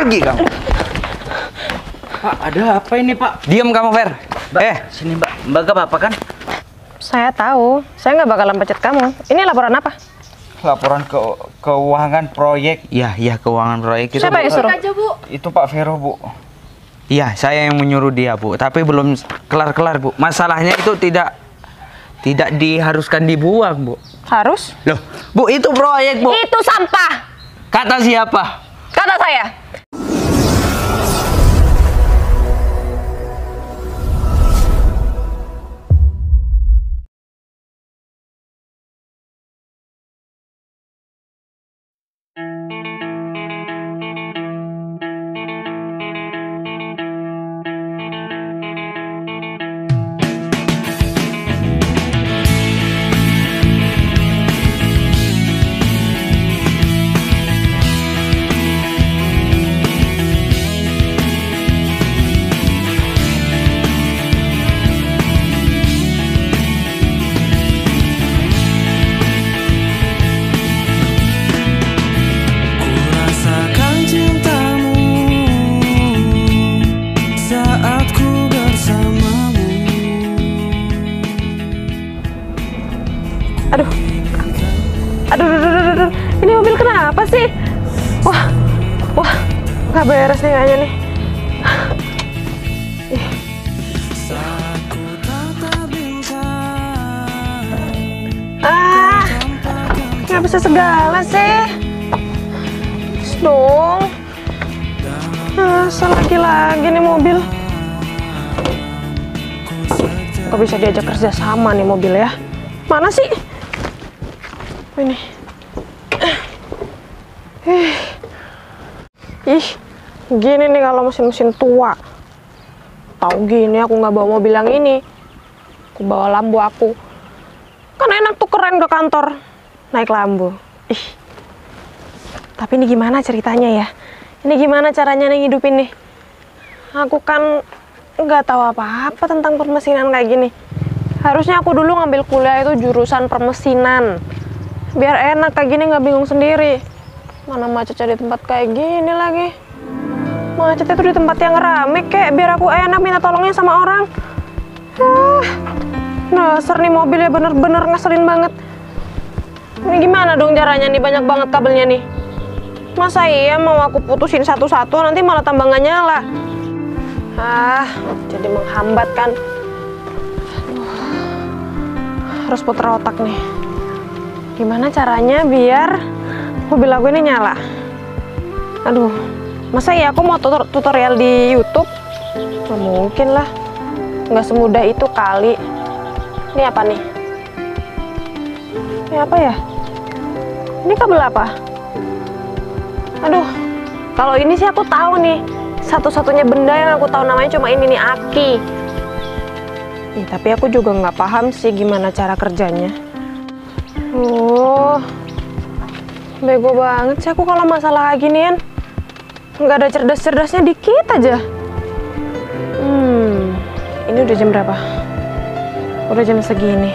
Pergi kamu. Pak, ada apa ini Pak? Diam kamu, Fer. Mbak, Eh, sini Mbak. Mbak gak apa-apa kan? Saya tahu, saya nggak bakalan pecat kamu. Ini laporan apa? Laporan ke keuangan proyek. iya, iya keuangan proyek itu. Siapa yang suruh? Itu Pak Vero, Bu. Iya, saya yang menyuruh dia, Bu. Tapi belum kelar-kelar, Bu. Masalahnya itu tidak tidak diharuskan dibuang, Bu. Harus? Loh, Bu, itu proyek, Bu. Itu sampah, Kata siapa? kata saya. Aduh. Aduh, aduh, aduh, aduh. Ini mobil kenapa sih? Wah, wah, nggak beres nih kayaknya nih. Ah, nggak bisa segala sih. Dong. Masa lagi-lagi nih mobil. Kok bisa diajak kerja sama nih mobil ya? Mana sih? Oh, Ini. Ih. Ih, gini nih kalau mesin-mesin tua. Tahu gini aku nggak bawa mobil yang ini. Aku bawa lambu aku. Kan enak tuh keren ke kantor. Naik lambu. Ih. Tapi ini gimana ceritanya ya? Ini gimana caranya nih hidupin nih? Aku kan nggak tahu apa-apa tentang permesinan kayak gini. Harusnya aku dulu ngambil kuliah itu jurusan permesinan. Biar enak kayak gini nggak bingung sendiri. Mana macetnya di tempat kayak gini lagi. Macetnya tuh di tempat yang rame kayak biar aku enak minta tolongnya sama orang. Ah, dasar nih mobilnya bener-bener ngeselin banget. Ini gimana dong caranya nih banyak banget kabelnya nih. Masa iya mau aku putusin satu-satu nanti malah tambah nggak nyala. Ah, jadi menghambat kan. Harus puter otak nih. Gimana caranya biar mobil aku ini nyala? Aduh, masa iya aku mau tutor- tutorial di YouTube? Nggak mungkin lah. Nggak semudah itu kali. Ini apa nih? Ini apa ya? Ini kabel apa? Aduh, kalau ini sih aku tahu nih. Satu-satunya benda yang aku tahu namanya cuma ini nih aki. Ih, tapi aku juga nggak paham sih gimana cara kerjanya. Oh, bego banget sih aku kalau masalah kayak ginian. Nggak ada cerdas-cerdasnya dikit aja. Hmm, ini udah jam berapa? Udah jam segini.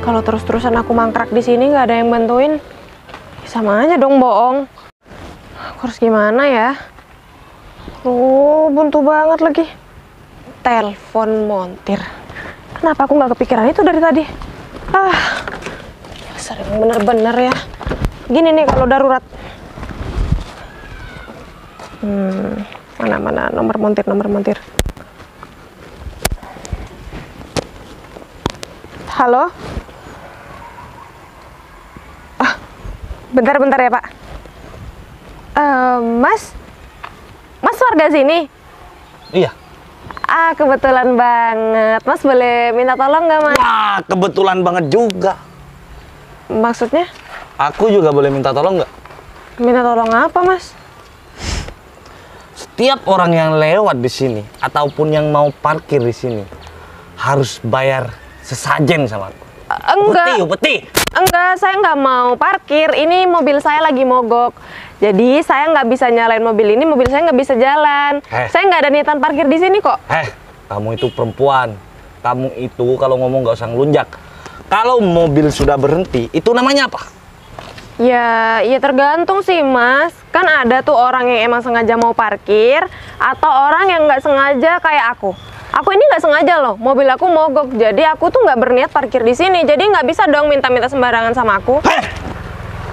Kalau terus-terusan aku mangkrak di sini nggak ada yang bantuin, sama aja dong bohong. Aku harus gimana ya? Oh, buntu banget lagi. Telepon montir. Kenapa aku nggak kepikiran itu dari tadi? Ah, sering bener-bener ya. Gini nih kalau darurat. Hmm, mana mana nomor montir nomor montir. Halo. Ah, bentar-bentar ya Pak. Eh, mas, Mas warga sini? Iya. Ah, kebetulan banget. Mas boleh minta tolong nggak, Mas? Wah, kebetulan banget juga. Maksudnya? Aku juga boleh minta tolong nggak? Minta tolong apa, Mas? Setiap orang yang lewat di sini ataupun yang mau parkir di sini harus bayar sesajen sama aku. Eh, enggak. Upeti, upeti. Enggak, saya nggak mau parkir. Ini mobil saya lagi mogok. Jadi saya nggak bisa nyalain mobil ini, mobil saya nggak bisa jalan. Eh. Saya nggak ada niatan parkir di sini kok. Eh, kamu itu perempuan. Kamu itu kalau ngomong nggak usah ngelunjak. Kalau mobil sudah berhenti, itu namanya apa? Ya, ya tergantung sih mas. Kan ada tuh orang yang emang sengaja mau parkir, atau orang yang nggak sengaja kayak aku. Aku ini nggak sengaja loh, mobil aku mogok, jadi aku tuh nggak berniat parkir di sini. Jadi nggak bisa dong minta-minta sembarangan sama aku. Heh!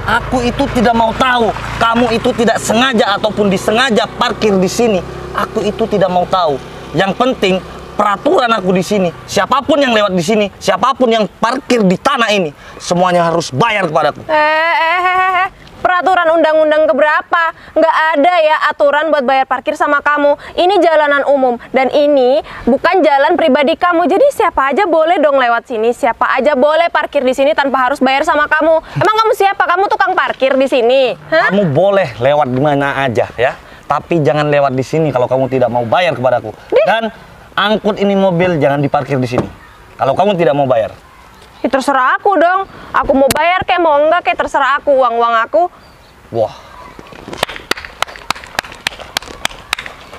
Aku itu tidak mau tahu. Kamu itu tidak sengaja ataupun disengaja parkir di sini. Aku itu tidak mau tahu. Yang penting peraturan aku di sini. Siapa pun yang lewat di sini, siapa pun yang parkir di tanah ini, semuanya harus bayar kepadaku. Eh, eh, eh, eh, eh. peraturan undang-undang keberapa? Nggak ada ya aturan buat bayar parkir sama kamu. Ini jalanan umum dan ini bukan jalan pribadi kamu. Jadi siapa aja boleh dong lewat sini. Siapa aja boleh parkir di sini tanpa harus bayar sama kamu. Emang kamu siapa? Kamu tukang parkir di sini? Hah? Kamu boleh lewat di mana aja ya, tapi jangan lewat di sini kalau kamu tidak mau bayar kepadaku. Dan angkut ini mobil jangan diparkir di sini. Kalau kamu tidak mau bayar. Ya, terserah aku dong. Aku mau bayar kayak mau enggak kayak terserah aku. Uang-uang aku. Wah.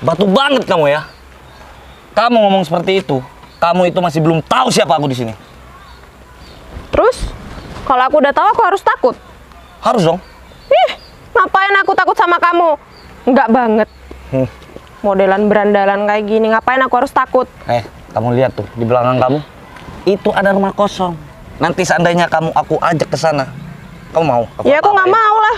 Batu banget kamu ya. Kamu ngomong seperti itu, kamu itu masih belum tahu siapa aku di sini. Terus kalau aku udah tahu aku harus takut. Harus dong. Ih, ngapain aku takut sama kamu? Enggak banget. Hmm. Modelan berandalan kayak gini, ngapain aku harus takut? Eh, kamu lihat tuh di belakang kamu. Itu ada rumah kosong. Nanti seandainya kamu aku ajak ke sana, kamu mau? ya aku nggak apain? mau lah.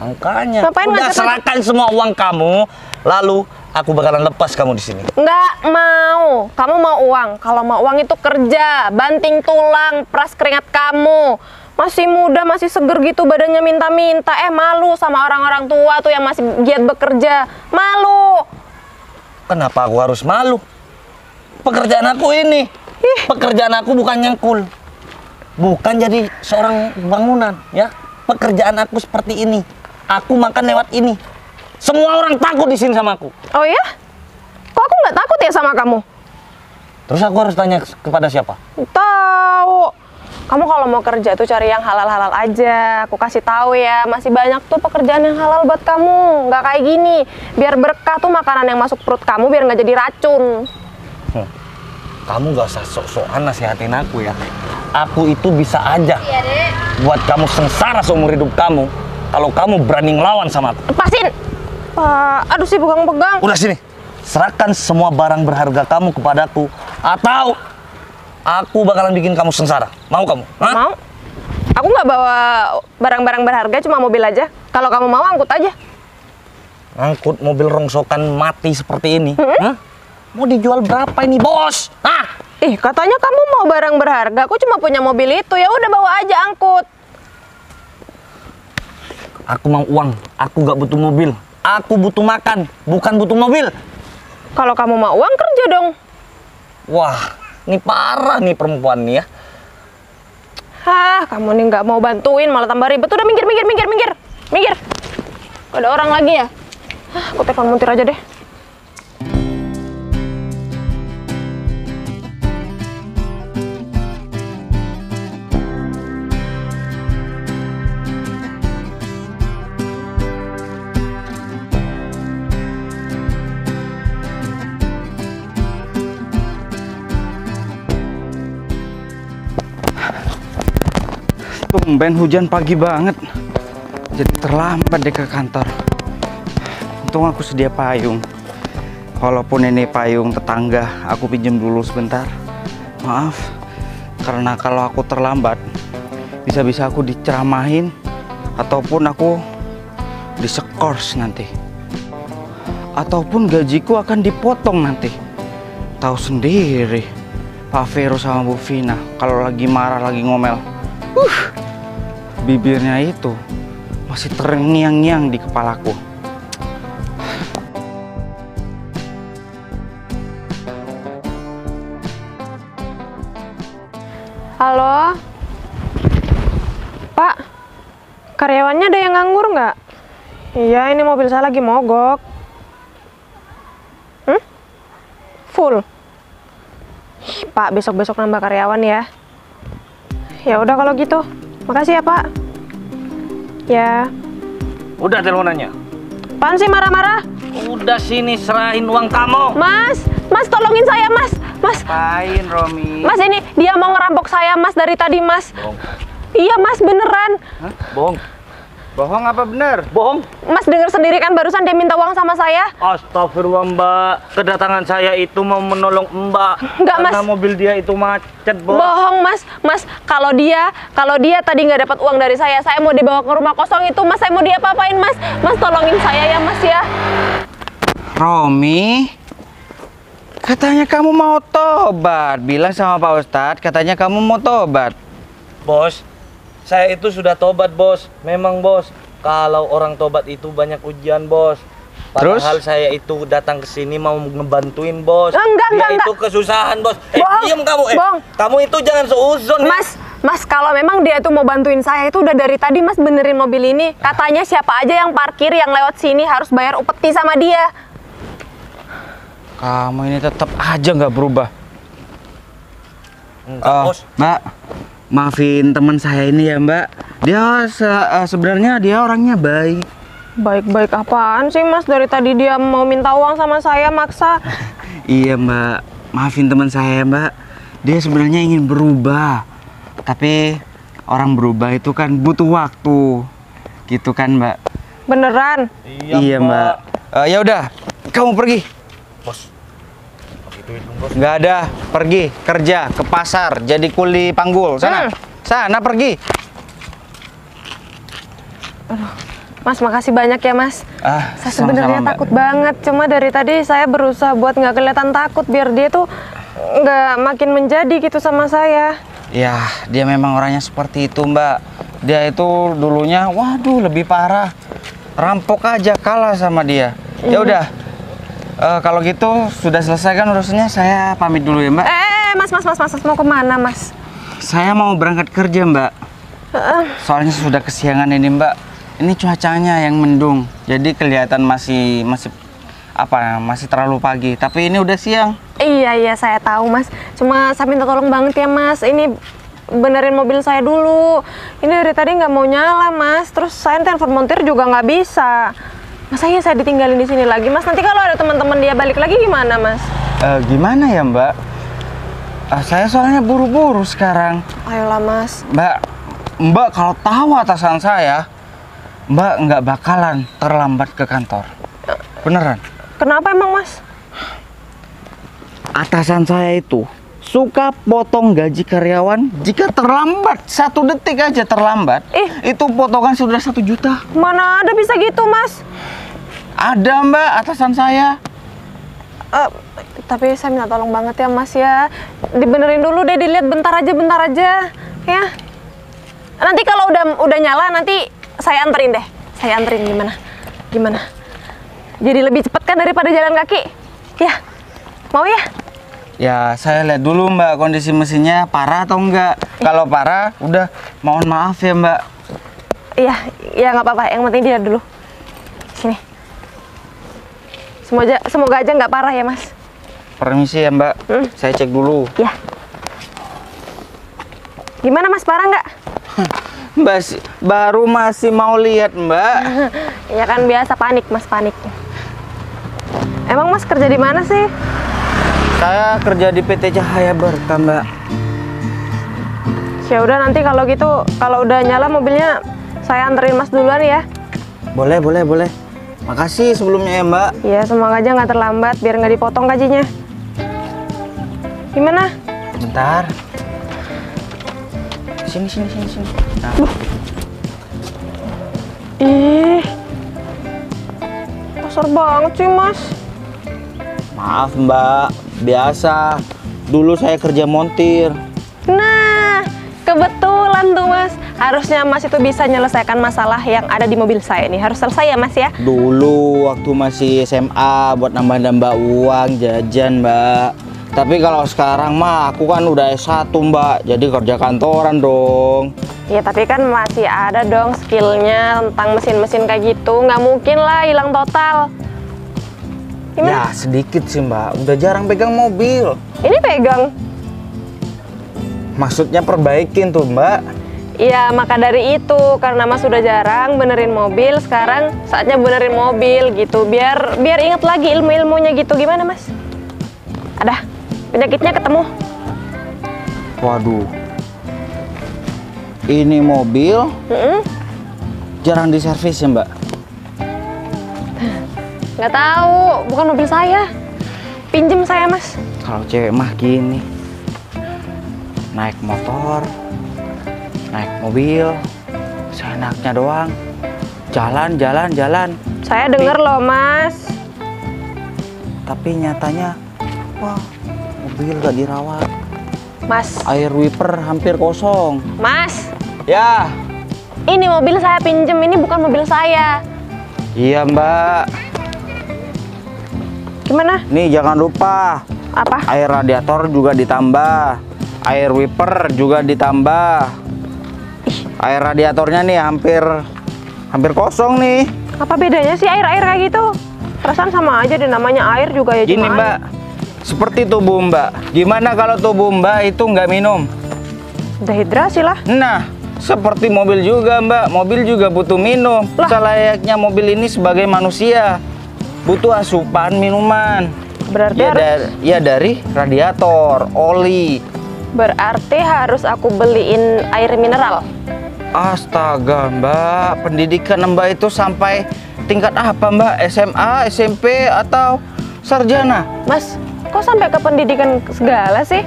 Makanya. Ngapain Udah serahkan semua uang kamu, lalu aku bakalan lepas kamu di sini. Nggak mau. Kamu mau uang. Kalau mau uang itu kerja, banting tulang, peras keringat kamu. Masih muda, masih seger gitu badannya minta-minta. Eh malu sama orang-orang tua tuh yang masih giat bekerja. Malu. Kenapa aku harus malu? Pekerjaan aku ini. Pekerjaan aku bukan nyengkul. Bukan jadi seorang bangunan, ya. Pekerjaan aku seperti ini. Aku makan lewat ini. Semua orang takut di sini sama aku. Oh ya? Kok aku nggak takut ya sama kamu? Terus aku harus tanya kepada siapa? Tahu. Kamu kalau mau kerja tuh cari yang halal-halal aja. Aku kasih tahu ya, masih banyak tuh pekerjaan yang halal buat kamu. Nggak kayak gini. Biar berkah tuh makanan yang masuk perut kamu biar nggak jadi racun. Kamu gak usah sok-sokan nasihatin aku ya. Aku itu bisa aja buat kamu sengsara seumur hidup kamu kalau kamu berani ngelawan sama aku. Lepasin. Pak, aduh sih pegang-pegang. Udah sini. Serahkan semua barang berharga kamu kepadaku atau aku bakalan bikin kamu sengsara. Mau kamu? Hah? Mau? Aku nggak bawa barang-barang berharga, cuma mobil aja. Kalau kamu mau angkut aja. Angkut mobil rongsokan mati seperti ini. Hah? Mau dijual berapa ini, Bos? Hah? Ih, katanya kamu mau barang berharga. Aku cuma punya mobil itu. Ya udah bawa aja angkut. Aku mau uang. Aku gak butuh mobil. Aku butuh makan, bukan butuh mobil. Kalau kamu mau uang kerja dong. Wah, ini parah nih perempuan nih ya. Hah, kamu nih nggak mau bantuin malah tambah ribet. Udah minggir, minggir, minggir, minggir, minggir. Ada orang lagi ya? Hah, aku telepon montir aja deh. Tumben hujan pagi banget. Jadi terlambat deh ke kantor. Untung aku sedia payung. Walaupun ini payung tetangga, aku pinjam dulu sebentar. Maaf, karena kalau aku terlambat, bisa-bisa aku diceramahin ataupun aku disekors nanti. Ataupun gajiku akan dipotong nanti. Tahu sendiri, Pak Vero sama Bu Vina kalau lagi marah, lagi ngomel. Uh, bibirnya itu masih terngiang-ngiang di kepalaku. Halo, Pak. Karyawannya ada yang nganggur nggak? Iya, ini mobil saya lagi mogok. Hmm? Full. Ih, Pak, besok-besok nambah karyawan ya. Ya udah kalau gitu. Makasih ya, Pak. Ya. Udah teleponannya. Apaan sih marah-marah? Udah sini serahin uang kamu. Mas, Mas tolongin saya, Mas. Mas, Ngapain Romi? Mas ini dia mau ngerampok saya, Mas dari tadi, Mas. Iya mas beneran. Hah? Bohong. Bohong apa bener? Bohong. Mas dengar sendiri kan barusan dia minta uang sama saya. Astagfirullah mbak Kedatangan saya itu mau menolong mbak Enggak, Karena Mas. mobil dia itu macet bos Bohong mas, mas kalau dia kalau dia tadi nggak dapat uang dari saya, saya mau dibawa ke rumah kosong itu, mas saya mau dia apain mas? Mas tolongin saya ya mas ya. Romi, katanya kamu mau tobat. Bilang sama Pak Ustadz, katanya kamu mau tobat. Bos Saya itu sudah tobat bos Memang bos Kalau orang tobat itu banyak ujian bos Terus? Padahal saya itu datang ke sini mau ngebantuin bos. Enggak, enggak, itu enggak. kesusahan bos. Eh, Bohong, diam kamu. Eh, bohong. kamu itu jangan seuzon. ya. Mas, mas kalau memang dia itu mau bantuin saya itu udah dari tadi mas benerin mobil ini. Katanya siapa aja yang parkir yang lewat sini harus bayar upeti sama dia. Kamu ini tetap aja nggak berubah. Enggak, Eh, bos. Mbak, maafin teman saya ini ya Mbak. Dia se- eh, sebenarnya dia orangnya baik. Baik-baik apaan sih mas? Dari tadi dia mau minta uang sama saya maksa. Iya Mbak, maafin teman saya Mbak. Dia sebenarnya ingin berubah, tapi orang berubah itu kan butuh waktu, gitu kan Mbak? Beneran? Iya Mbak. Eh, ya udah, kamu pergi. Bos. Pakai duit dong, bos. Nggak ada, pergi kerja ke pasar, jadi kuli panggul. Sana, Hmm. sana pergi. Mas makasih banyak ya mas. Ah, Saya sebenarnya sama-sama, Mbak. takut banget. Cuma dari tadi saya berusaha buat nggak kelihatan takut biar dia tuh nggak makin menjadi gitu sama saya. Ya, dia memang orangnya seperti itu, Mbak. Dia itu dulunya, waduh, lebih parah. Rampok aja kalah sama dia. Ya udah, eh, kalau gitu sudah selesai kan urusannya. Saya pamit dulu ya, Mbak. Eh, mas, mas, mas, mas, mas, mau ke mana mas? Saya mau berangkat kerja, Mbak. Eh, Soalnya sudah kesiangan ini, Mbak. Ini cuacanya yang mendung, jadi kelihatan masih masih apa? Masih terlalu pagi. Tapi ini udah siang. iya, iya, saya tahu mas. Cuma saya minta tolong banget ya mas. Ini benerin mobil saya dulu. Ini dari tadi nggak mau nyala mas. Terus saya telepon montir juga nggak bisa. Masa iya saya ditinggalin di sini lagi mas? Nanti kalau ada teman-teman dia balik lagi gimana mas? Eh, gimana ya, Mbak? Ah, saya soalnya buru-buru sekarang. Ayolah mas. Mbak, Mbak kalau tahu atasan saya, Mbak nggak bakalan terlambat ke kantor. Beneran. Kenapa emang mas? Atasan saya itu suka potong gaji karyawan jika terlambat satu detik aja terlambat. Eh. Itu potongan sudah satu juta. Mana ada bisa gitu mas? Ada Mbak atasan saya. Eh, tapi saya minta tolong banget ya mas ya. Dibenerin dulu deh dilihat bentar aja bentar aja ya. Nanti kalau udah udah nyala nanti saya anterin deh. Saya anterin gimana? Gimana? Jadi lebih cepat kan daripada jalan kaki? Ya. Mau ya? Ya saya lihat dulu Mbak kondisi mesinnya parah atau enggak. Kalau parah, udah mohon maaf ya Mbak. iya ya nggak apa-apa. Yang penting dia dulu. Sini semoga semoga aja nggak parah ya mas Permisi ya Mbak, Hmm. saya cek dulu. ya gimana mas parah nggak Mbak baru masih mau lihat Mbak. Ya kan biasa panik mas panik. Emang mas kerja di mana sih? Saya kerja di PT Cahaya Berkah, Mbak. Ya udah nanti kalau gitu kalau udah nyala mobilnya saya anterin mas duluan ya. Boleh, boleh, boleh. Makasih sebelumnya ya, Mbak. Ya semoga aja nggak terlambat biar nggak dipotong gajinya. Gimana? Bentar. Sini, sini, sini, sini. Nah, Ih, kasar banget sih mas. maaf, Mbak. Biasa. Dulu saya kerja montir. Nah, kebetulan tuh mas. Harusnya mas itu bisa menyelesaikan masalah yang ada di mobil saya nih. Harus selesai ya mas ya. Dulu waktu masih SMA buat nambah-nambah uang jajan, Mbak. Tapi kalau sekarang mah aku kan udah S1, Mbak. Jadi kerja kantoran dong. Ya tapi kan masih ada dong skillnya tentang mesin-mesin kayak gitu. Nggak mungkin lah hilang total. Gimana? Ya, sedikit sih, Mbak. Udah jarang pegang mobil. Ini pegang. Maksudnya perbaikin tuh, Mbak. Iya maka dari itu karena mas sudah jarang benerin mobil sekarang saatnya benerin mobil gitu biar biar inget lagi ilmu-ilmunya gitu gimana mas? Ada penyakitnya ketemu. Waduh. Ini mobil Mm-mm. jarang diservis ya mbak? Nggak tahu, bukan mobil saya. Pinjem saya, Mas. Kalau cewek mah gini Naik motor Naik mobil Seenaknya doang Jalan, jalan, jalan Saya denger loh, Mas. Tapi nyatanya Wah, mobil gak dirawat Mas, Air wiper hampir kosong Mas. Ya, Ini mobil saya pinjem, ini bukan mobil saya. iya mbak Gimana? Nih jangan lupa Apa? Air radiator juga ditambah Air wiper juga ditambah Air radiatornya nih hampir Hampir kosong nih Apa bedanya sih air-air kayak gitu? Perasaan sama aja deh namanya air juga ya Gini mbak, seperti tubuh mbak. Gimana kalau tubuh mbak itu nggak minum? air. Dehidrasi lah. Nah, seperti mobil juga mbak. Mobil juga butuh minum. Lah. Selayaknya mobil ini sebagai manusia butuh asupan minuman. Berarti Ya, harus, da- ya dari radiator, oli. berarti harus aku beliin air mineral. Astaga mbak, pendidikan mbak itu sampai tingkat apa mbak? SMA, SMP atau sarjana? Mas, kok sampai ke pendidikan segala sih?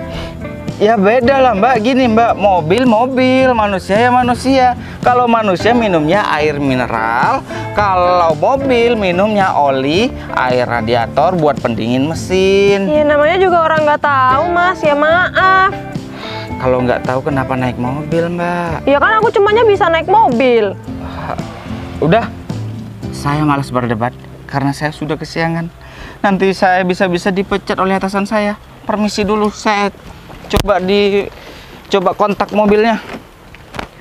Ya beda lah mbak, gini mbak, mobil mobil, manusia ya manusia. Kalau manusia minumnya air mineral, kalau mobil minumnya oli, air radiator buat pendingin mesin. Ya namanya juga orang nggak tahu mas, ya maaf. Kalau nggak tahu kenapa naik mobil mbak? Ya kan aku cumanya bisa naik mobil. Udah, saya malas berdebat karena saya sudah kesiangan. Nanti saya bisa-bisa dipecat oleh atasan saya. Permisi dulu, saya coba di coba kontak mobilnya.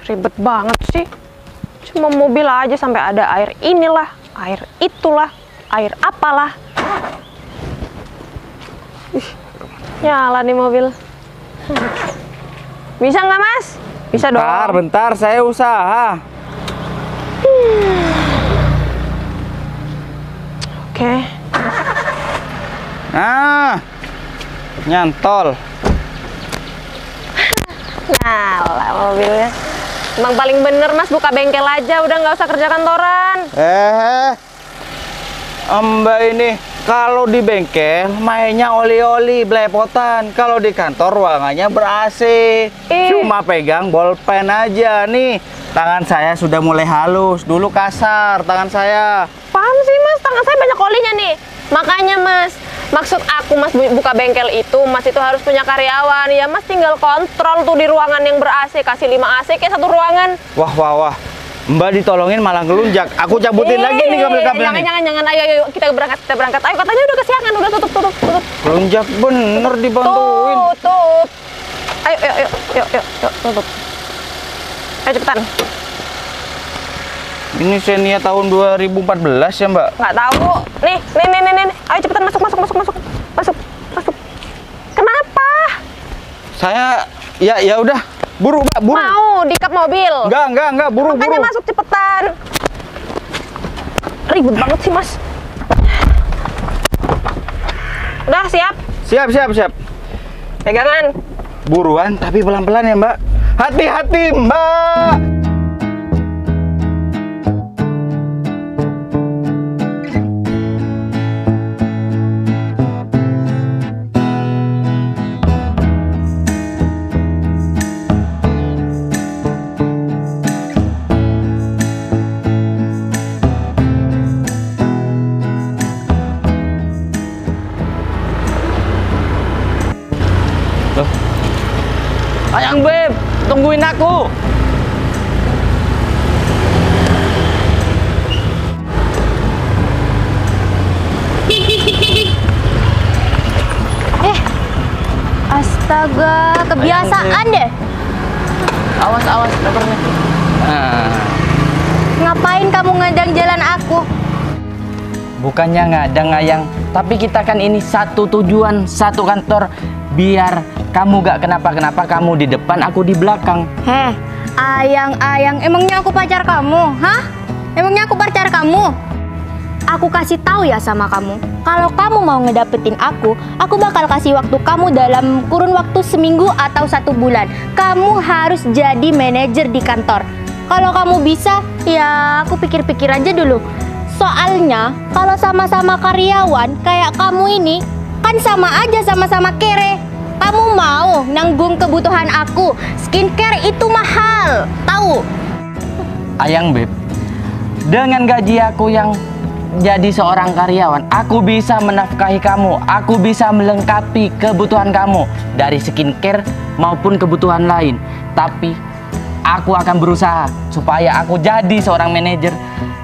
Ribet banget sih. Cuma mobil aja sampai ada air inilah, air itulah, air apalah. Ih, nyala nih mobil. Bisa nggak mas? Bisa dong. Bentar, bentar, saya usaha. Oke. Nah, nyantol. Nyala mobilnya. Emang paling bener mas buka bengkel aja, udah nggak usah kerja kantoran. Eh, Mbak ini kalau di bengkel mainnya oli-oli belepotan. Kalau di kantor ruangannya ber AC. Ih. Cuma pegang bolpen aja nih. Tangan saya sudah mulai halus. Dulu kasar tangan saya. Paham sih mas, tangan saya banyak olinya nih. Makanya mas, maksud aku mas bu- buka bengkel itu, mas itu harus punya karyawan. Ya mas tinggal kontrol tuh di ruangan yang ber AC, kasih 5 AC kayak satu ruangan. Wah, wah, wah. Mbak ditolongin malah ngelunjak. Aku cabutin lagi nih kabel-kabelnya Jangan, nih. jangan, jangan. Ayo, ayo, kita berangkat, kita berangkat. Ayo, katanya udah kesiangan, udah tutup, tutup, tutup. Lunjak bener dibantuin. Tutup. Ayo, ayo, ayo, ayo, ayo, ayo, tutup. Ayo cepetan. Ini Xenia tahun 2014 ya, Mbak? Nggak tahu. Nih, nih, nih, nih, nih. Ayo cepetan masuk, masuk, masuk, masuk, masuk, masuk. Kenapa? Saya ya ya udah, buru, Mbak, buru. Mau di kap mobil. Enggak, enggak, enggak, buru, Makanya buru. masuk cepetan. Ribet banget sih, Mas. Udah siap? Siap, siap, siap. Pegangan. Buruan tapi pelan-pelan ya, Mbak. Hati-hati, Mbak. Aku. Eh, astaga, kebiasaan deh. Awas, awas, dapurnya. Nah, Ngapain kamu ngadang jalan aku? Bukannya ngadang ngayang, tapi kita kan ini satu tujuan, satu kantor. Biar kamu gak kenapa-kenapa, kamu di depan, aku di belakang. Heh, ayang-ayang, emangnya aku pacar kamu? Hah? Emangnya aku pacar kamu? aku kasih tahu ya sama kamu. Kalau kamu mau ngedapetin aku, aku bakal kasih waktu kamu dalam kurun waktu seminggu atau satu bulan. Kamu harus jadi manajer di kantor. Kalau kamu bisa, ya aku pikir-pikir aja dulu. Soalnya, kalau sama-sama karyawan kayak kamu ini, kan sama aja sama-sama kere. Kamu mau nanggung kebutuhan aku. Skincare itu mahal, tahu? Ayang Beb, dengan gaji aku yang jadi seorang karyawan, aku bisa menafkahi kamu, aku bisa melengkapi kebutuhan kamu dari skincare maupun kebutuhan lain. Tapi aku akan berusaha supaya aku jadi seorang manajer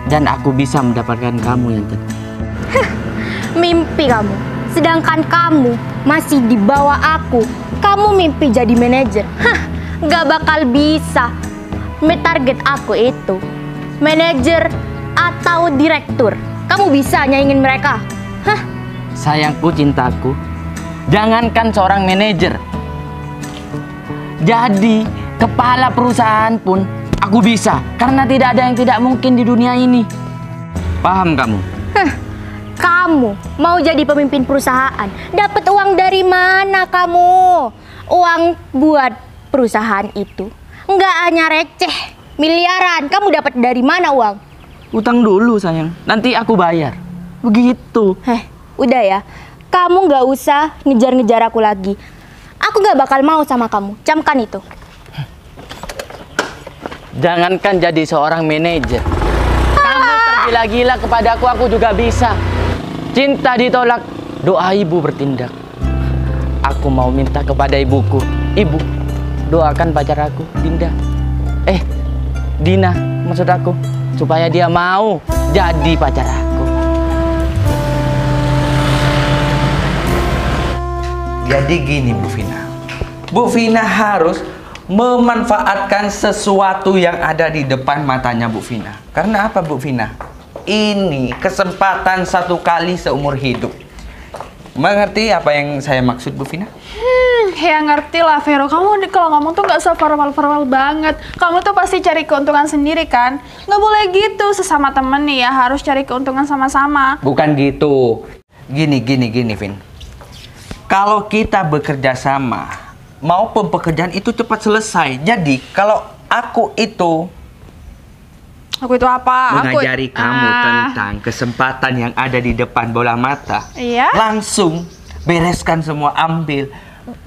dan aku bisa mendapatkan kamu yang Mimpi kamu. Sedangkan kamu masih di bawah aku. Kamu mimpi jadi manajer. Hah, nggak bakal bisa. Target aku itu manajer atau direktur. Kamu bisa nyaingin mereka. Hah, Sayangku, cintaku, jangankan seorang manajer. Jadi, kepala perusahaan pun aku bisa karena tidak ada yang tidak mungkin di dunia ini. Paham kamu? Kamu mau jadi pemimpin perusahaan. Dapat uang dari mana kamu? Uang buat perusahaan itu nggak hanya receh, miliaran. Kamu dapat dari mana uang? Utang dulu, sayang. Nanti aku bayar. Begitu. Heh, udah ya. Kamu nggak usah ngejar-ngejar aku lagi. Aku nggak bakal mau sama kamu. Camkan itu. Jangankan jadi seorang manajer. Kamu tergila-gila kepada aku, aku juga bisa. Cinta ditolak, doa ibu bertindak. Aku mau minta kepada ibuku. Ibu, doakan pacar aku, Dinda. Eh, Dina, maksud aku. Supaya dia mau jadi pacar aku. Jadi gini Bu Vina. Bu Vina harus memanfaatkan sesuatu yang ada di depan matanya Bu Vina. Karena apa Bu Vina? Ini kesempatan satu kali seumur hidup. Mengerti apa yang saya maksud Bu Vina? Ya ngerti lah Vero, kamu kalau ngomong tuh nggak usah formal-formal banget. Kamu tuh pasti cari keuntungan sendiri kan? Nggak boleh gitu, sesama temen nih ya harus cari keuntungan sama-sama. Bukan gitu. Gini, gini, gini, Vin. Kalau kita bekerja sama, maupun pekerjaan itu cepat selesai. Jadi, kalau aku itu Aku itu apa? Aku- mengajari kamu Ah, tentang kesempatan yang ada di depan bola mata, Iya. langsung bereskan semua, ambil.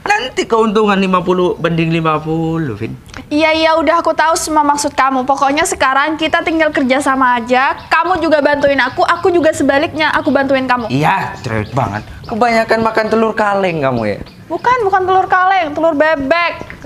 Nanti keuntungan 50 banding 50, Vin. Iya iya udah aku tahu semua maksud kamu. Pokoknya sekarang kita tinggal kerja sama aja. Kamu juga bantuin aku, aku juga sebaliknya aku bantuin kamu. Iya, cerewet banget. Kebanyakan makan telur kaleng kamu ya. Bukan bukan telur kaleng, telur bebek.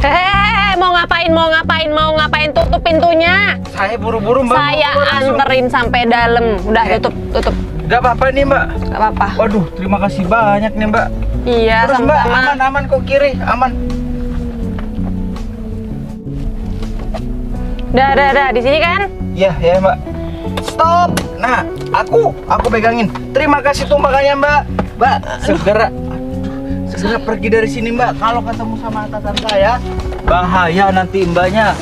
Hehehe, mau ngapain, mau ngapain, mau ngapain tutup pintunya. Saya buru-buru, Mbak. Saya anterin sampai dalam. Udah Eh. tutup, tutup. Gak apa-apa nih, Mbak. Gak apa-apa. Waduh, terima kasih banyak nih, Mbak. Iya, Terus Mbak, sama-sama. aman aman kok kiri, aman. Dah, dah, dah. Di sini kan? Iya, ya, Mbak. Stop. Nah, aku aku pegangin. Terima kasih tumpangannya, Mbak. Mbak, segera segera pergi dari sini, Mbak. Kalau ketemu sama atasan saya, bahaya nanti Mbaknya.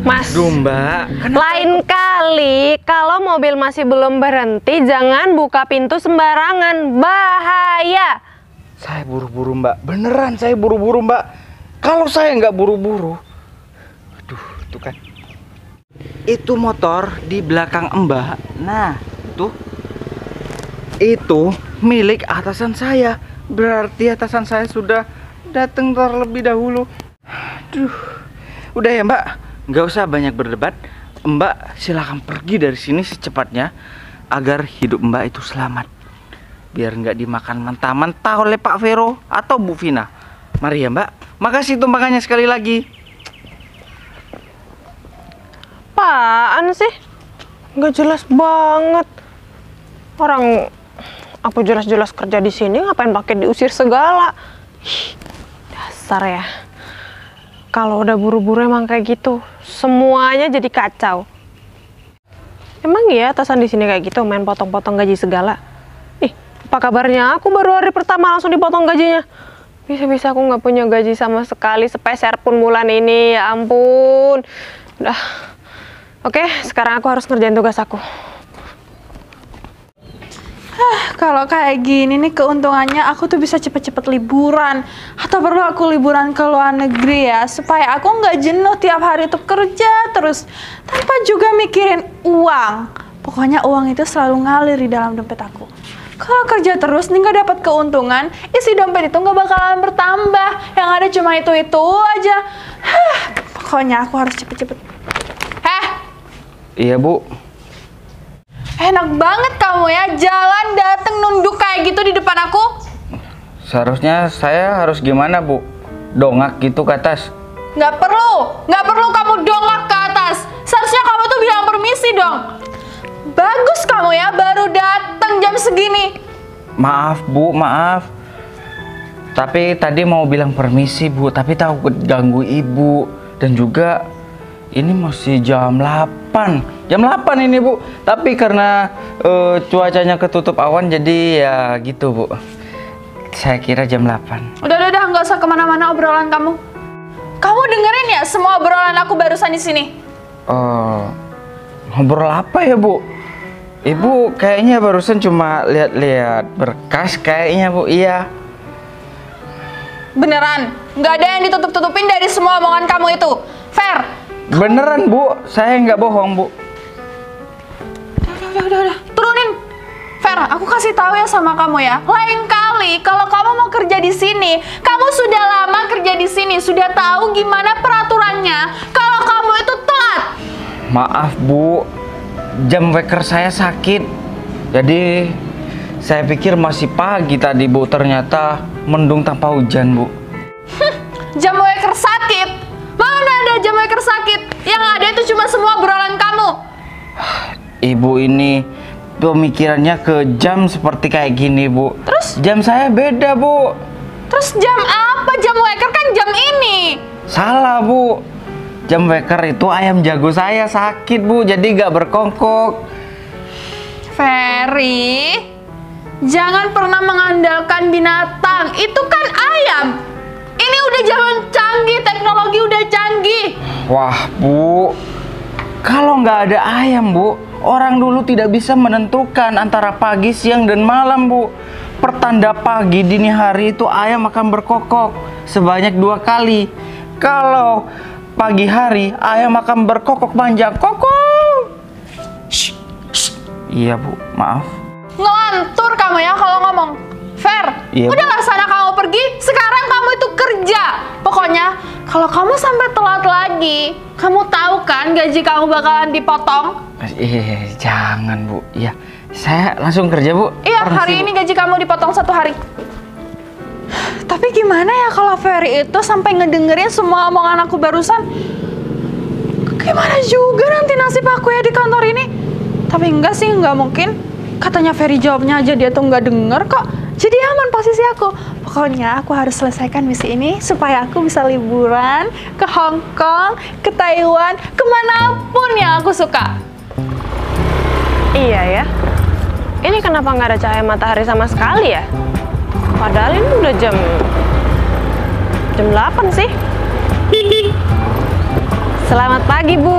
Mas. Duh, Mbak. Lain kali kalau mobil masih belum berhenti jangan buka pintu sembarangan. Bahaya. Saya buru-buru, Mbak. Beneran saya buru-buru, Mbak. Kalau saya nggak buru-buru, aduh, itu kan. Itu motor di belakang Mbak. Nah, tuh. Itu milik atasan saya. Berarti atasan saya sudah datang terlebih dahulu. Aduh. Udah ya, Mbak. Nggak usah banyak berdebat. Mbak, silakan pergi dari sini secepatnya agar hidup Mbak itu selamat biar nggak dimakan mentah-mentah oleh Pak Vero atau Bu Vina. Mari ya Mbak, makasih tumpangannya sekali lagi. Apaan sih? Nggak jelas banget. Orang aku jelas-jelas kerja di sini ngapain pakai diusir segala? Ih, dasar ya. Kalau udah buru-buru emang kayak gitu, semuanya jadi kacau. Emang iya atasan di sini kayak gitu main potong-potong gaji segala? Ih, Apa kabarnya? Aku baru hari pertama langsung dipotong gajinya. Bisa-bisa aku nggak punya gaji sama sekali sepeser pun bulan ini. Ya ampun. Udah. Oke, sekarang aku harus ngerjain tugas aku. Kalau kayak gini nih keuntungannya aku tuh bisa cepet-cepet liburan Atau perlu aku liburan ke luar negeri ya Supaya aku nggak jenuh tiap hari tuh kerja terus Tanpa juga mikirin uang Pokoknya uang itu selalu ngalir di dalam dompet aku kalau kerja terus nih nggak dapat keuntungan, isi dompet itu nggak bakalan bertambah. Yang ada cuma itu-itu aja. Hah, pokoknya aku harus cepet-cepet. Heh, Iya bu, enak banget kamu ya jalan dateng nunduk kayak gitu di depan aku. seharusnya saya harus gimana bu? Dongak gitu ke atas. Nggak perlu, nggak perlu kamu dongak ke atas. Seharusnya kamu tuh bilang permisi dong. Bagus kamu ya, baru datang jam segini. Maaf bu, maaf. Tapi tadi mau bilang permisi bu, tapi takut ganggu ibu dan juga ini masih jam 8 Jam 8 ini bu. Tapi karena eh, cuacanya ketutup awan jadi ya gitu bu. Saya kira jam 8 Udah, udah, udah, nggak usah ke mana-mana obrolan kamu. Kamu dengerin ya semua obrolan aku barusan di sini. Oh, ngobrol apa ya bu? Ibu kayaknya barusan cuma lihat-lihat berkas kayaknya bu. Iya. Beneran, nggak ada yang ditutup-tutupin dari semua omongan kamu itu. Beneran bu, saya nggak bohong bu. Udah, udah, udah, udah. Turunin. Fair, aku kasih tahu ya sama kamu ya. Lain kali kalau kamu mau kerja di sini, kamu sudah lama kerja di sini, sudah tahu gimana peraturannya. Kalau kamu itu telat, Maaf bu, jam waker saya sakit. Jadi saya pikir masih pagi tadi bu, ternyata mendung tanpa hujan bu. jam waker sakit. Mana ada jam waker sakit? Yang ada itu cuma semua obrolan kamu. Ibu ini pemikirannya kejam seperti kayak gini bu. Terus? Jam saya beda bu. Terus jam apa? Jam waker kan jam ini. Salah bu. Jam waker itu ayam jago saya sakit bu, jadi gak berkongkok. Ferry, jangan pernah mengandalkan binatang. Itu kan ayam. Ini udah zaman canggih, teknologi udah canggih. Wah bu, kalau nggak ada ayam bu, orang dulu tidak bisa menentukan antara pagi, siang, dan malam bu. Pertanda pagi dini hari itu ayam akan berkokok sebanyak dua kali. Kalau pagi hari ayam akan berkokok panjang kokok. Shh, shh. Iya bu, maaf. Ngelantur kamu ya kalau ngomong. Fer, Iya, udahlah sana kamu pergi. Sekarang kamu itu kerja. Pokoknya kalau kamu sampai telat lagi, kamu tahu kan gaji kamu bakalan dipotong. Eh, jangan bu. Iya, saya langsung kerja bu. Iya, Permisi, hari Bu. ini gaji kamu dipotong satu hari. Tapi gimana ya kalau Ferry itu sampai ngedengerin semua omongan aku barusan? Gimana juga nanti nasib aku ya di kantor ini? Tapi enggak sih, enggak mungkin. Katanya Ferry jawabnya aja dia tuh nggak denger kok. Jadi aman posisi aku. Pokoknya aku harus selesaikan misi ini supaya aku bisa liburan ke Hong Kong, ke Taiwan, ke mana pun yang aku suka. Iya ya. Ini kenapa nggak ada cahaya matahari sama sekali ya? Padahal ini udah jam jam 8 sih. Selamat pagi Bu.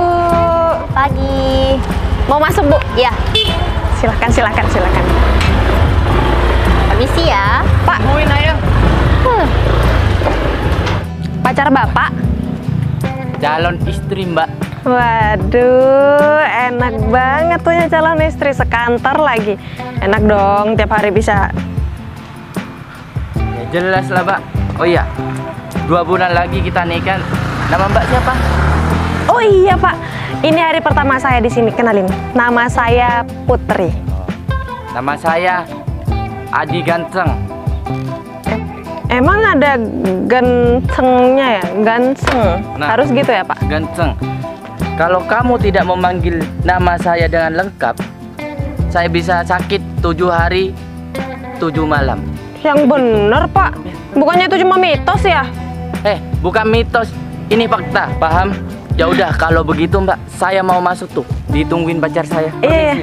Pagi. Mau masuk, Bu? Ya. Silahkan silahkan silahkan. Permisi ya. Pak. Ayo. Pacar Bapak? Calon istri mbak. Waduh, enak banget punya calon istri sekantor lagi. Enak dong, tiap hari bisa. Ya jelas lah mbak. Oh iya, dua bulan lagi kita nikah. Nama mbak siapa? Oh iya Pak, ini hari pertama saya di sini. Kenalin, nama saya Putri. Nama saya Adi Ganteng. Emang ada gantengnya ya? Ganteng. Nah. Harus gitu ya Pak? Ganteng. Kalau kamu tidak memanggil nama saya dengan lengkap, saya bisa sakit tujuh hari, tujuh malam. Yang bener Pak. Bukannya itu cuma mitos ya? Eh, bukan mitos, ini fakta, paham? Ya udah, kalau begitu Mbak, saya mau masuk tuh. Ditungguin pacar saya. Iya, iya.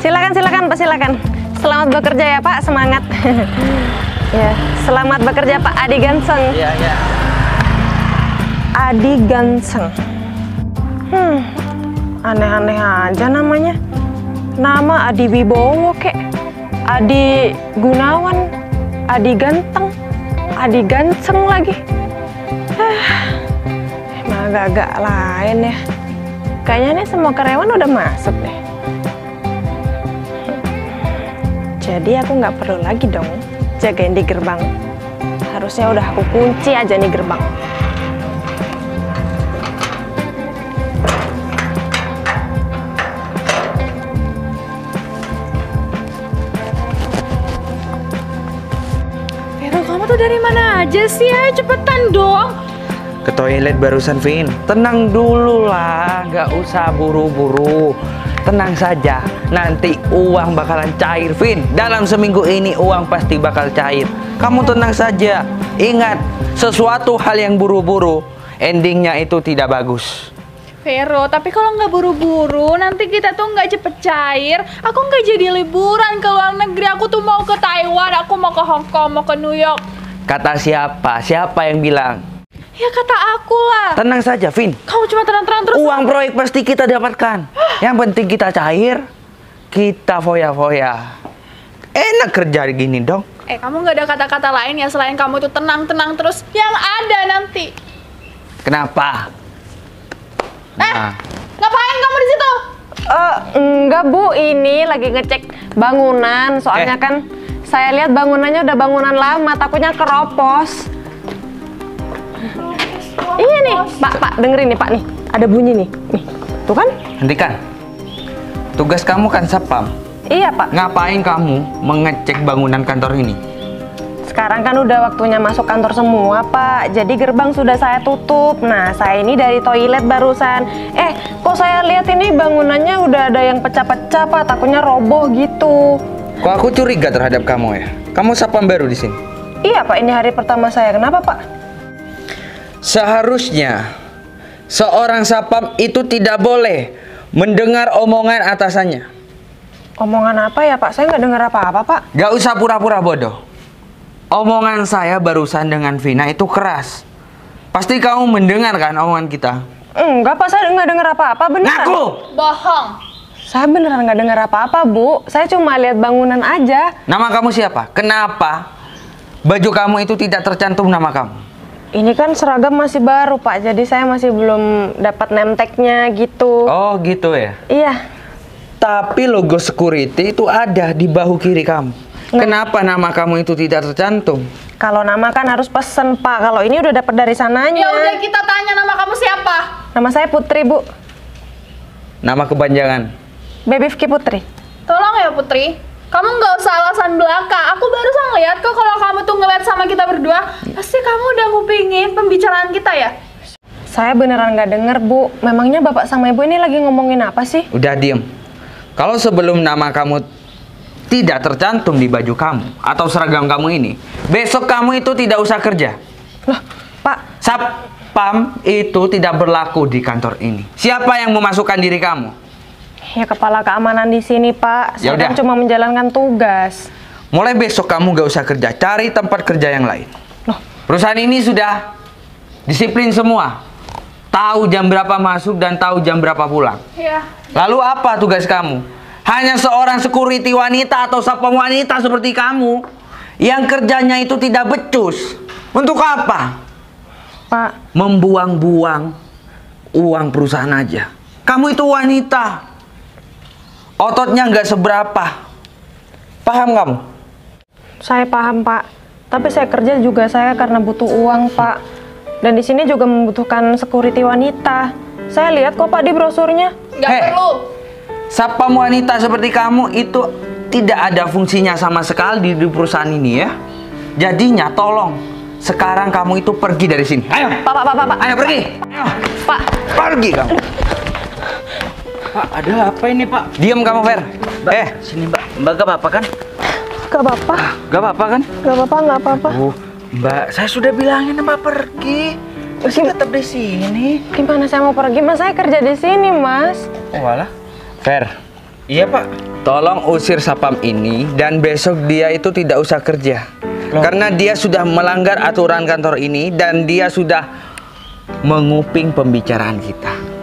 Silakan, silakan Pak, silakan. Selamat bekerja ya Pak, semangat. ya, selamat bekerja Pak Adi Ganseng. Iya, iya. Adi Ganseng. Hmm, aneh-aneh aja namanya. Nama Adi Wibowo kek. Adi Gunawan. Adi Ganteng. Adi Ganseng lagi. Emang agak-agak lain ya. Kayaknya nih semua karyawan udah masuk deh. Jadi aku nggak perlu lagi dong jagain di gerbang. Harusnya udah aku kunci aja nih gerbang. Vero, kamu tuh dari mana aja sih? Ayo cepetan dong. Ke toilet barusan, Vin. Tenang dulu lah, nggak usah buru-buru. Tenang saja, nanti uang bakalan cair, Vin. Dalam seminggu ini uang pasti bakal cair. Kamu tenang saja. Ingat, sesuatu hal yang buru-buru, endingnya itu tidak bagus. Vero, tapi kalau nggak buru-buru, nanti kita tuh nggak cepet cair. Aku nggak jadi liburan ke luar negeri. Aku tuh mau ke Taiwan, aku mau ke Hong Kong, mau ke New York. Kata siapa? Siapa yang bilang? Ya kata aku lah. Tenang saja, Vin. Kamu cuma terang-terang terus. Uang proyek pasti kita dapatkan. Yang penting kita cair, kita foya-foya. Enak kerja gini dong. Eh, kamu nggak ada kata-kata lain ya selain kamu itu tenang-tenang terus. Yang ada nanti. Kenapa? Eh, Nah, ngapain kamu di situ? Eh, enggak Bu, ini lagi ngecek bangunan. Soalnya Eh. kan saya lihat bangunannya udah bangunan lama, takutnya keropos. Iya nih, Pak, Pak, dengerin nih Pak nih. Ada bunyi nih. Nih, tuh kan? hentikan. Tugas kamu kan sapam. Iya Pak. Ngapain kamu mengecek bangunan kantor ini? Sekarang kan udah waktunya masuk kantor semua Pak. Jadi gerbang sudah saya tutup. Nah, saya ini dari toilet barusan. Eh, kok saya lihat ini bangunannya udah ada yang pecah-pecah Pak. Takutnya roboh gitu. Kok aku curiga terhadap kamu ya? Kamu sapam baru di sini. Iya Pak, ini hari pertama saya. Kenapa Pak? Seharusnya seorang sapam itu tidak boleh mendengar omongan atasannya. Omongan apa ya Pak? Saya nggak dengar apa-apa Pak. Gak usah pura-pura bodoh. Omongan saya barusan dengan Vina itu keras. Pasti kamu mendengar kan omongan kita? Enggak Pak, saya nggak dengar apa-apa beneran. Ngaku! Bohong. Saya beneran nggak dengar apa-apa Bu. Saya cuma lihat bangunan aja. Nama kamu siapa? Kenapa baju kamu itu tidak tercantum nama kamu? Ini kan seragam masih baru Pak, jadi saya masih belum dapat nemteknya gitu. Oh gitu ya. Iya. Tapi logo security itu ada di bahu kiri kamu. Kenapa nama kamu itu tidak tercantum? Kalau nama kan harus pesen Pak. Kalau ini udah dapat dari sananya. Ya udah kita tanya nama kamu siapa? Nama saya Putri Bu. Nama kepanjangan. Baby Vicky Putri. Tolong ya Putri, kamu nggak usah alasan belaka. Aku barusan ngeliat kok kalau kamu tuh ngeliat sama kita berdua, pasti kamu udah ngupingin pembicaraan kita ya. Saya beneran nggak denger Bu. Memangnya Bapak sama Ibu ini lagi ngomongin apa sih? Udah diem. Kalau sebelum nama kamu tidak tercantum di baju kamu atau seragam kamu ini, besok kamu itu tidak usah kerja. Loh, Pak, Satpam itu tidak berlaku di kantor ini. Siapa yang memasukkan diri kamu? Ya kepala keamanan di sini Pak. Ya Saya kan cuma menjalankan tugas. Mulai besok kamu gak usah kerja, cari tempat kerja yang lain. Loh, Perusahaan ini sudah disiplin semua. Tahu jam berapa masuk dan tahu jam berapa pulang. Iya. Lalu apa tugas kamu? Hanya seorang security wanita atau sapam wanita seperti kamu yang kerjanya itu tidak becus. Untuk apa? Pak, Membuang-buang uang perusahaan aja. Kamu itu wanita. Ototnya nggak seberapa. Paham kamu? saya paham Pak. Tapi saya kerja juga saya karena butuh uang Pak. Dan di sini juga membutuhkan security wanita. Saya lihat kok Pak di brosurnya. Nggak Hei. perlu. Sapam wanita seperti kamu itu tidak ada fungsinya sama sekali di, di perusahaan ini ya. Jadinya tolong sekarang kamu itu pergi dari sini. Ayo, Pak, Pak, Pak, Pak, Pak. ayo pergi. Ayo, Pak, pergi kamu. Pak, ada apa ini Pak? Diam kamu Fer. Eh, Sini Mbak, Mbak gak apa-apa kan? gak apa-apa. gak apa-apa kan? Gak apa-apa, gak apa-apa. Oh, Mbak, saya sudah bilangin Mbak pergi. Masih tetap di sini. Gimana saya mau pergi? Mas, saya kerja di sini, Mas. Oh, alah. Fer, Iya pak. Tolong usir sapam ini dan besok dia itu tidak usah kerja. Karena dia sudah melanggar aturan kantor ini dan dia sudah menguping pembicaraan kita.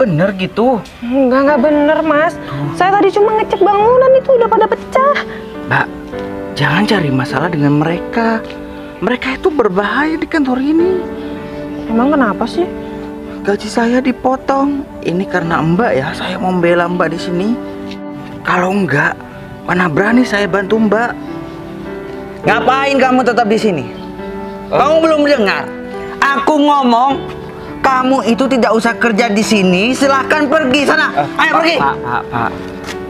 Bener gitu. Enggak, enggak bener, Mas. Saya tadi cuma ngecek bangunan itu udah pada pecah. Mbak, jangan cari masalah dengan mereka. Mereka itu berbahaya di kantor ini. Emang kenapa sih? Gaji saya dipotong. Ini karena Mbak ya, saya membela Mbak di sini. Kalau enggak, mana berani saya bantu Mbak. Ngapain kamu tetap di sini? Kamu belum dengar? Aku ngomong, kamu itu tidak usah kerja di sini. Silahkan pergi sana. Ayo pergi. Pak, Pak, Pak.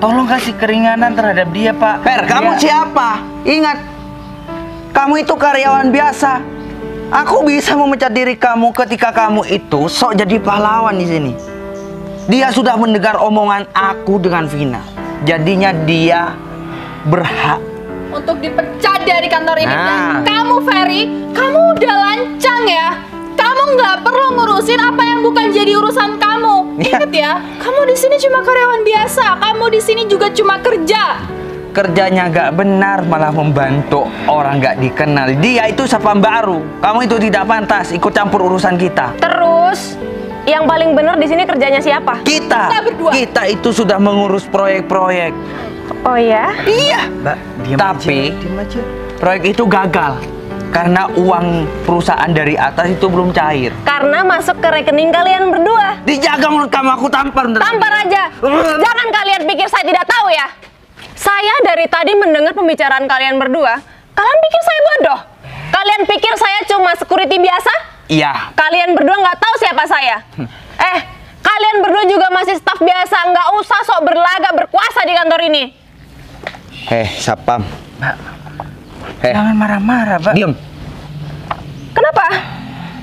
Tolong kasih keringanan terhadap dia, Pak. Per, kamu Dia- siapa? Ingat, kamu itu karyawan biasa. Aku bisa memecat diri kamu ketika kamu itu sok jadi pahlawan di sini. Dia sudah mendengar omongan aku dengan Vina. Jadinya dia berhak. Untuk dipecat dari kantor ini. Nah. Dan kamu, Ferry, kamu udah lancang ya. Kamu nggak perlu ngurusin apa yang bukan jadi urusan kamu. Ya. Ingat ya, kamu di sini cuma karyawan biasa. Kamu di sini juga cuma kerja. Kerjanya gak benar malah membantu orang gak dikenal. Dia itu sapam baru. Kamu itu tidak pantas ikut campur urusan kita. Terus yang paling bener di sini kerjanya siapa? Kita, Kita berdua. kita itu sudah mengurus proyek-proyek. Oh ya? Iya. Mbak, diam Tapi aja. Diam aja. proyek itu gagal karena uang perusahaan dari atas itu belum cair. Karena masuk ke rekening kalian berdua. Dijaga mulut kamu aku tampar. ntar. Tampar aja. Jangan kalian pikir saya tidak tahu ya. Saya dari tadi mendengar pembicaraan kalian berdua. Kalian pikir saya bodoh? Kalian pikir saya cuma security biasa? Iya. Kalian berdua nggak tahu siapa saya. Eh, kalian berdua juga masih staf biasa. Nggak usah sok berlagak berkuasa di kantor ini. Heh, sapam. Heh, Jangan marah-marah, Pak. diam. Kenapa?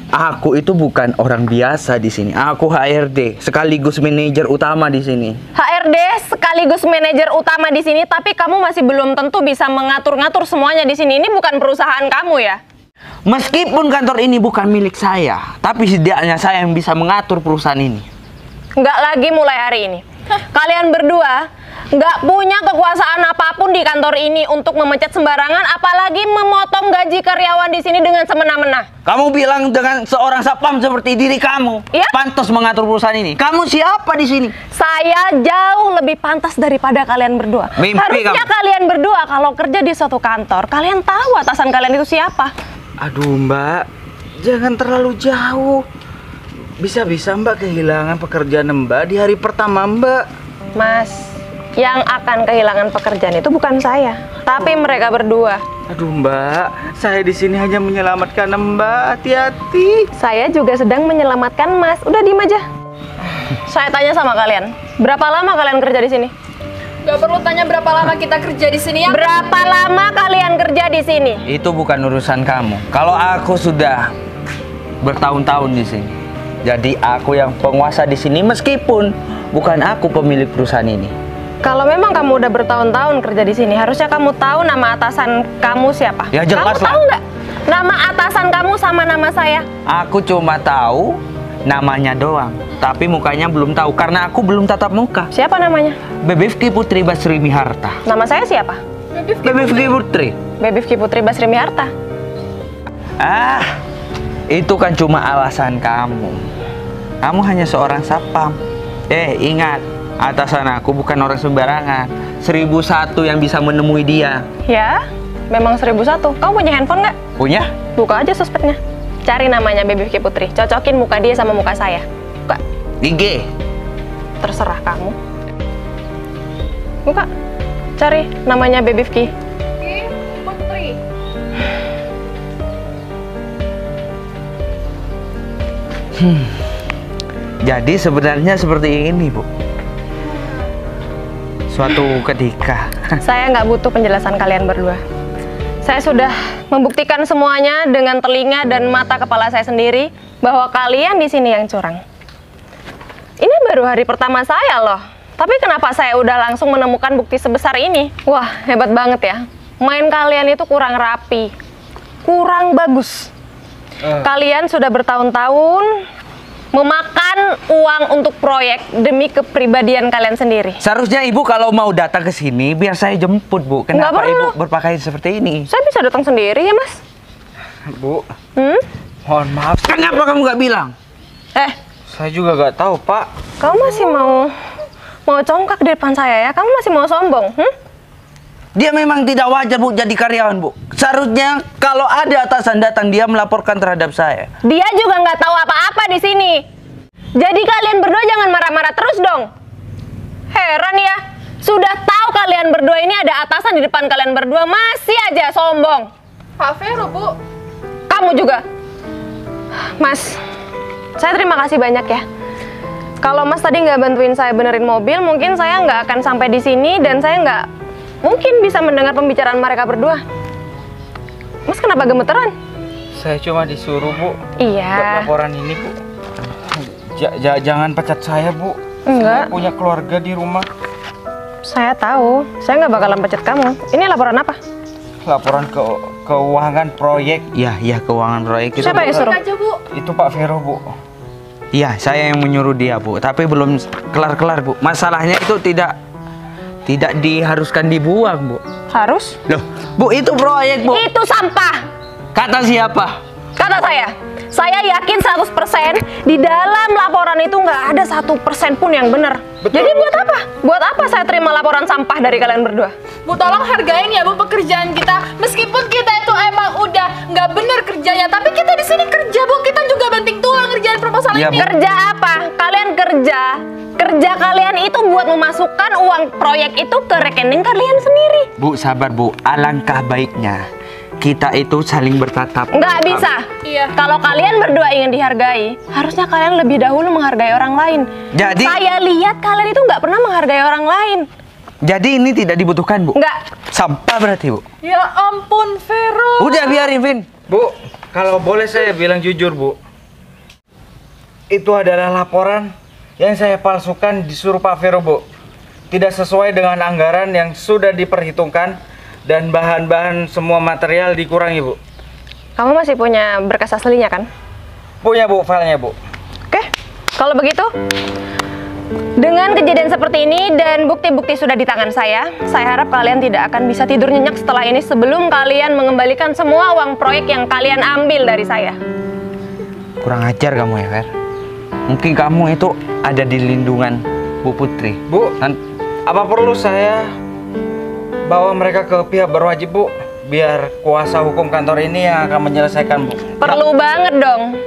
Aku itu bukan orang biasa di sini. Aku HRD, sekaligus manajer utama di sini. HRD sekaligus manajer utama di sini, tapi kamu masih belum tentu bisa mengatur-ngatur semuanya di sini. Ini bukan perusahaan kamu ya. Meskipun kantor ini bukan milik saya, tapi setidaknya saya yang bisa mengatur perusahaan ini. Nggak lagi mulai hari ini. Kalian berdua nggak punya kekuasaan apa pun di kantor ini untuk memecat sembarangan, apalagi memotong gaji karyawan di sini dengan semena-mena. Kamu bilang dengan seorang sapam seperti diri kamu, Iya. pantas mengatur perusahaan ini. Kamu siapa di sini? Saya jauh lebih pantas daripada kalian berdua. Mimpi Harusnya kamu. kalian berdua kalau kerja di suatu kantor, kalian tahu atasan kalian itu siapa. Aduh, Mbak. Jangan terlalu jauh. Bisa-bisa Mbak kehilangan pekerjaan Mbak di hari pertama, Mbak. Mas, yang akan kehilangan pekerjaan itu bukan saya, tapi mereka berdua. Aduh, Mbak. Saya di sini hanya menyelamatkan Mbak. Hati-hati. Saya juga sedang menyelamatkan Mas. Udah diem aja. Saya tanya sama kalian, berapa lama kalian kerja di sini? Gak perlu tanya berapa lama kita kerja di sini ya. Berapa lama kalian kerja di sini? Itu bukan urusan kamu. Kalau aku sudah bertahun-tahun di sini. Jadi aku yang penguasa di sini meskipun bukan aku pemilik perusahaan ini. Kalau memang kamu udah bertahun-tahun kerja di sini, harusnya kamu tahu nama atasan kamu siapa. Ya, jelas kamu lah. tahu nggak? Nama atasan kamu sama nama saya. Aku cuma tahu namanya doang, tapi mukanya belum tahu karena aku belum tatap muka. Siapa namanya? Bebevki Putri Basri Miharta. Nama saya siapa? Bebevki Putri. Bebivki Putri Basri Miharta. Ah, itu kan cuma alasan kamu. Kamu hanya seorang sapam. Eh, ingat, atasan aku bukan orang sembarangan. Seribu satu yang bisa menemui dia. Ya, memang 1001. Kamu punya handphone nggak? Punya? Buka aja sosmednya. Cari namanya Bebivki Putri. Cocokin muka dia sama muka saya. Buka. IG. Terserah kamu. Buka. Cari namanya Bebivki. Putri. Jadi sebenarnya seperti ini, Bu. Suatu ketika. Saya nggak butuh penjelasan kalian berdua. Saya sudah membuktikan semuanya dengan telinga dan mata kepala saya sendiri bahwa kalian di sini yang curang. Ini baru hari pertama saya loh. Tapi kenapa saya udah langsung menemukan bukti sebesar ini? Wah, hebat banget ya. Main kalian itu kurang rapi. Kurang bagus. Kalian sudah bertahun-tahun memakan uang untuk proyek demi kepribadian kalian sendiri. Seharusnya ibu kalau mau datang ke sini biar saya jemput bu. Kenapa perlu. ibu berpakaian seperti ini? Saya bisa datang sendiri ya, Mas? Bu, Hmm? mohon maaf. Kenapa kamu nggak bilang? Eh, Saya juga gak tahu, Pak. kamu masih mau mau congkak di depan saya ya? Kamu masih mau sombong? Hmm? Dia memang tidak wajar bu jadi karyawan bu. Seharusnya kalau ada atasan datang dia melaporkan terhadap saya. Dia juga nggak tahu apa-apa di sini. Jadi kalian berdua jangan marah-marah terus dong. Heran ya, sudah tahu kalian berdua ini ada atasan di depan kalian berdua masih aja sombong. Pak Vero, Bu. Kamu juga. Mas, saya terima kasih banyak ya. Kalau Mas tadi nggak bantuin saya benerin mobil, mungkin saya nggak akan sampai di sini dan saya nggak mungkin bisa mendengar pembicaraan mereka berdua. Mas kenapa gemeteran? Saya cuma disuruh, Bu. Buat Iya. laporan ini, Bu. Ja- ja- jangan pecat saya, Bu. Enggak. Saya punya keluarga di rumah. Saya tahu. Saya nggak bakalan pecat kamu. Ini laporan apa? Laporan ke keuangan proyek. Ya, ya keuangan proyek itu. Siapa yang suruh? Aja, Bu. Itu Pak Vero, Bu. Iya, saya yang menyuruh dia bu. Tapi belum kelar-kelar bu. Masalahnya itu tidak tidak diharuskan dibuang bu. Harus. Loh, bu itu proyek bu. Itu sampah. Kata siapa? Kata saya. Saya yakin 100% di dalam laporan itu nggak ada satu persen pun yang benar. Jadi buat apa? Buat apa saya terima laporan sampah dari kalian berdua? Bu tolong hargain ya Bu pekerjaan kita. Meskipun kita itu emang udah nggak bener kerjanya, tapi kita di sini kerja Bu. Kita juga banting tulang ngerjain proposal Iya, ini. Bu. Kerja apa? Kalian kerja. Kerja kalian itu buat memasukkan uang proyek itu ke rekening kalian sendiri. Bu sabar bu. Alangkah baiknya kita itu saling bertatap. Nggak bisa. Iya. Kalau kalian berdua ingin dihargai, harusnya kalian lebih dahulu menghargai orang lain. Jadi- saya lihat kalian itu nggak pernah menghargai orang lain. Jadi ini tidak dibutuhkan bu. Nggak. Sampah berarti bu. Ya ampun Vero. Udah biarin Vin. Bu, kalau boleh saya bilang jujur, Bu. Itu adalah laporan yang saya palsukan disuruh Pak Vero, Bu. Tidak sesuai dengan anggaran yang sudah diperhitungkan dan bahan-bahan semua material dikurangi, Bu. Kamu masih punya berkas aslinya kan? Punya, Bu, filenya, Bu. Oke. Kalau begitu, dengan kejadian seperti ini dan bukti-bukti sudah di tangan saya, saya harap kalian tidak akan bisa tidur nyenyak setelah ini sebelum kalian mengembalikan semua uang proyek yang kalian ambil dari saya. Kurang ajar kamu ya Fer. Mungkin kamu itu ada di lindungan Bu Putri. Bu, Nan- apa perlu saya bawa mereka ke pihak berwajib, Bu? Biar kuasa hukum kantor ini yang akan menyelesaikan, Bu. Perlu banget dong.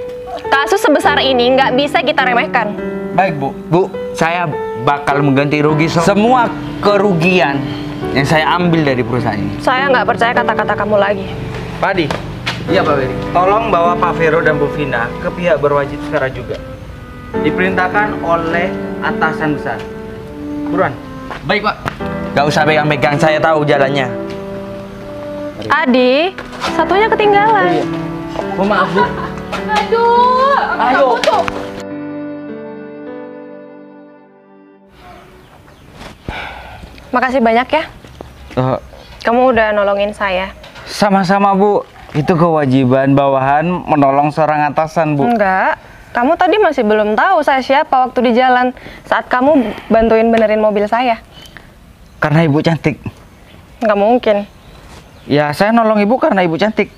Kasus sebesar ini nggak bisa kita remehkan. Baik, Bu. Bu, saya bakal mengganti rugi so- semua kerugian yang saya ambil dari perusahaan ini. Saya nggak percaya kata-kata kamu lagi. Padi. Iya Pak Wiri. Tolong bawa Pak Vero dan Bu Vina ke pihak berwajib sekarang juga. Diperintahkan oleh atasan besar. Buruan. Baik pak. Gak usah pegang-pegang, saya tahu jalannya. Adi, satunya ketinggalan. Oh, maaf bu. Aduh, Ayo. tuh. Makasih banyak ya. Eh, Kamu udah nolongin saya. Sama-sama Bu. Itu kewajiban bawahan menolong seorang atasan Bu. Enggak. Kamu tadi masih belum tahu saya siapa waktu di jalan saat kamu bantuin benerin mobil saya karena ibu cantik? Nggak mungkin. Ya, saya nolong ibu karena ibu cantik.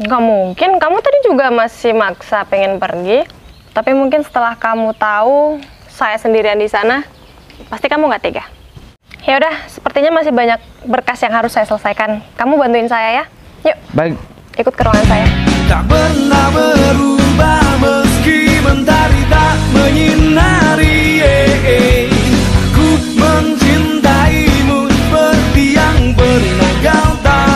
Nggak mungkin. Kamu tadi juga masih maksa pengen pergi. Tapi mungkin setelah kamu tahu saya sendirian di sana, pasti kamu nggak tega. Ya udah, sepertinya masih banyak berkas yang harus saya selesaikan. Kamu bantuin saya ya. Yuk. Baik. Ikut ke ruangan saya. Tak pernah berubah meski mentari tak menyinari. Eh, eh, eh. Ku mencintai Não dá.